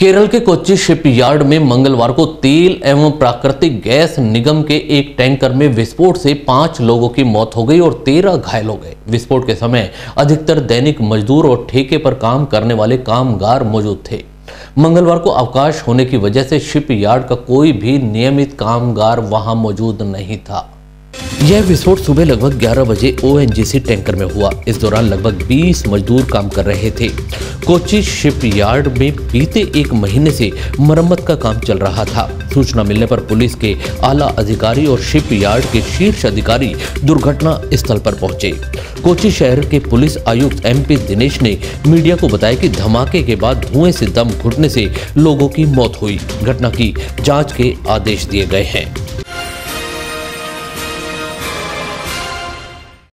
केरल के कोच्चि शिपयार्ड में मंगलवार को तेल एवं प्राकृतिक गैस निगम के एक टैंकर में विस्फोट से पाँच लोगों की मौत हो गई और तेरह घायल हो गए। विस्फोट के समय अधिकतर दैनिक मजदूर और ठेके पर काम करने वाले कामगार मौजूद थे। मंगलवार को अवकाश होने की वजह से शिपयार्ड का कोई भी नियमित कामगार वहाँ मौजूद नहीं था। यह विस्फोट सुबह लगभग 11 बजे ओएनजीसी टैंकर में हुआ। इस दौरान लगभग 20 मजदूर काम कर रहे थे। कोची शिपयार्ड में बीते एक महीने से मरम्मत का काम चल रहा था। सूचना मिलने पर पुलिस के आला अधिकारी और शिपयार्ड के शीर्ष अधिकारी दुर्घटना स्थल पर पहुँचे। कोची शहर के पुलिस आयुक्त एमपी दिनेश ने मीडिया को बताया कि धमाके के बाद धुएँ से दम घुटने से लोगों की मौत हुई। घटना की जाँच के आदेश दिए गए हैं।